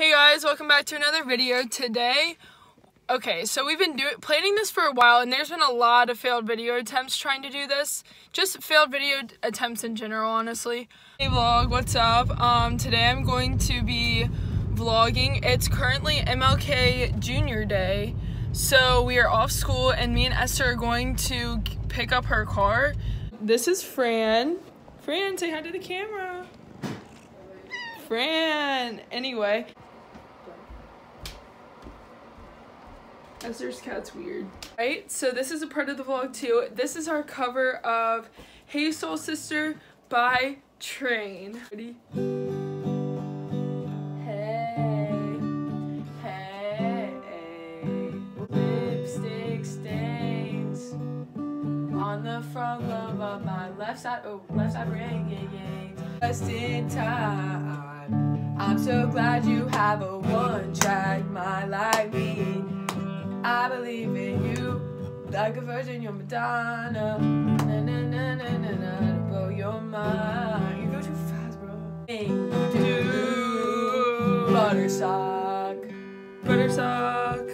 Hey guys, welcome back to another video. Today, okay, so we've been doing planning this for a while and there's been a lot of failed video attempts trying to do this. Just failed video attempts in general, honestly. Hey vlog, what's up? Um, today I'm going to be vlogging. It's currently MLK Junior Day, so we are off school and me and Esther are going to pick up her car. This is Fran. Fran, say hi to the camera. Fran. Anyway, Esther's cat's weird. Right, so this is a part of the vlog too. This is our cover of Hey Soul Sister by Train. Ready? Hey, hey, lipstick stains on the front lobe of my left side. Oh, left side ring, just in time. I'm so glad you have a one track mind like me. Believe in you. Like a virgin, you're Madonna. Na na na na na na blow your mind. You go too fast, bro. Buttersock, buttersock.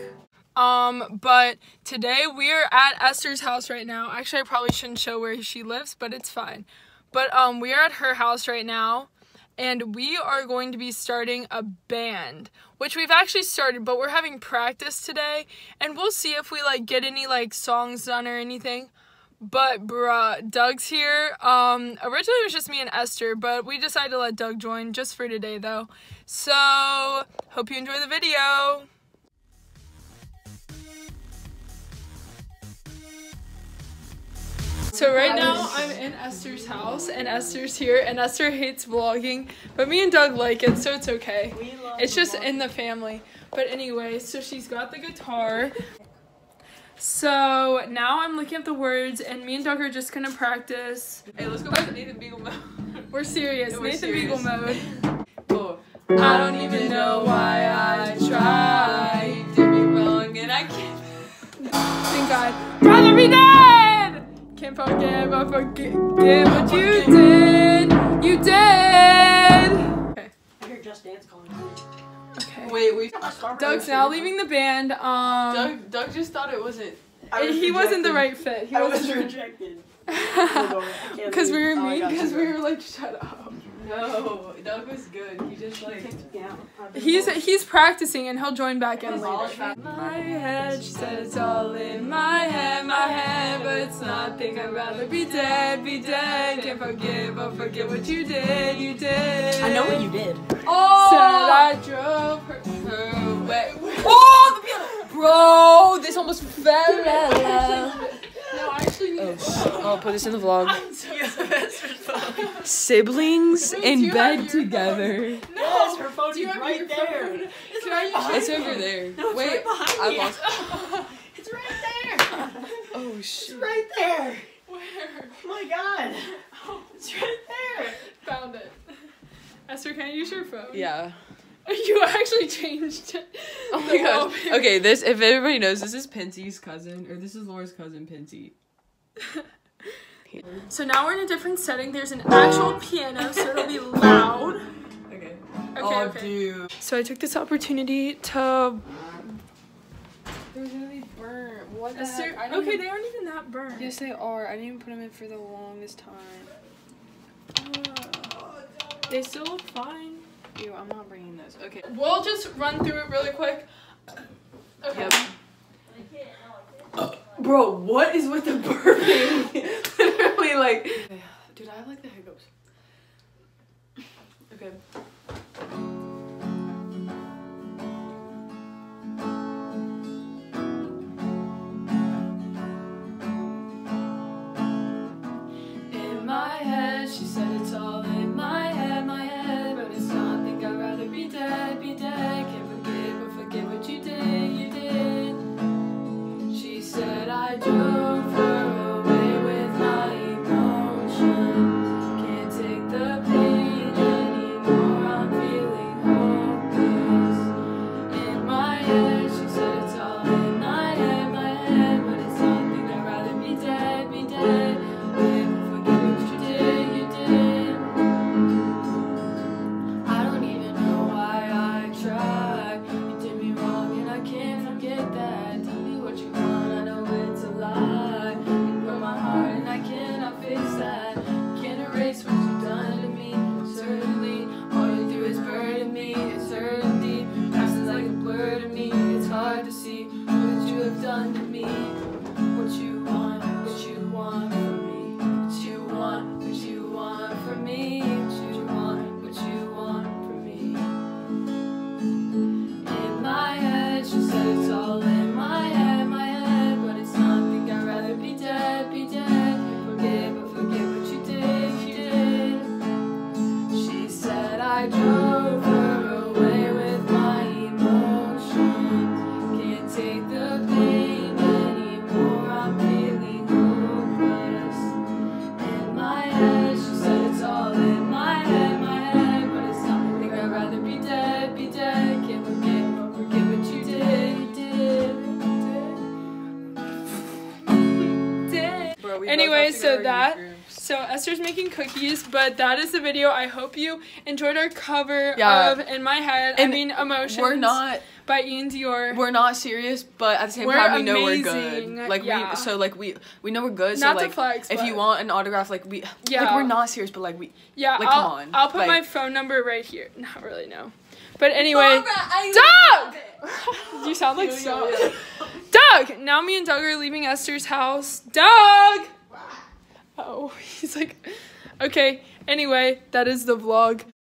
Um, but today we are at Esther's house right now. Actually, I probably shouldn't show where she lives, but it's fine. But um, we are at her house right now and we are going to be starting a band which we've actually started but we're having practice today and we'll see if we like get any like songs done or anything. But bruh doug's here. Um originally it was just me and esther but we decided to let doug join just for today though. So hope you enjoy the video So right now I'm in Esther's house and Esther's here and Esther hates vlogging, but me and Doug like it, so it's okay. It's just in the family. But anyway, so she's got the guitar. So now I'm looking at the words and me and Doug are just gonna practice. Hey, let's go back to Nathan Beagle mode. We're serious. Yeah, we're Nathan serious. Beagle mode. Oh. I don't even know why I tried. Did me wrong and I can't. Thank God. Rather be dead! Can't forgive or forget what you did. You did! Okay. I hear Just Dance calling. Okay. Wait, we. Doug's now leaving the band. Um, Doug, Doug just thought it wasn't. he wasn't the right fit. He I was wasn't. rejected. Because we were Oh, mean. Because you. we were like, shut up. No, Doug was good. He just like. He's he's practicing and he'll join back in later. My head, she said it's all in my head, my head, but it's not. Think I'd rather be dead, be dead. Can't forgive or forget what you did, you did. I know what you did. Oh! Said I drove her. her away. Oh, the piano! Bro, this almost fell. No, I actually oh, need. Oh, sh- I'll put this in the vlog. yes, Siblings Wait, in you have bed your together. her phone Do you is have right your there. phone? It's right behind It's over there. No, it's Wait, right behind I you. lost. It's right there. Oh It's right there. Where? Oh my god. Oh. It's right there. Found it. Esther, can I use your phone? Yeah. You actually changed. Oh my gosh. Okay, this if everybody knows, this is Pincy's cousin, or this is Laura's cousin, Pincy. So now we're in a different setting. There's an actual piano, so it'll be loud. Okay. Okay, oh, okay. dude. So I took this opportunity to. There's gonna be burnt. What the Esther, heck? I didn't okay, even- they aren't even that burnt. Yes, they are. I didn't even put them in for the longest time. Uh, they still look fine. Ew, I'm not bringing those. Okay. We'll just run through it really quick. Okay. Yep. Bro, what is with the burping? Like. Dude, I like the hiccups. Okay. In my head, she said it's all I. Anyway, so go to our that- So Esther's making cookies, but that is the video. I hope you enjoyed our cover Yeah. of "In My Head." And I mean, "Emotions." We're not by Iann Dior. we're not serious, but at the same We're time we know we're good. Like Yeah. we so like we we know we're good. Not so to like flex, if you want an autograph, like we Yeah. like we're not serious, but like we yeah, like, I'll, come on, I'll put like- my phone number right here. Not really, no. But anyway, Doug. you sound like so. Doug. Now me and Doug are leaving Esther's house. Doug. Oh, he's like, okay. Anyway, that is the vlog.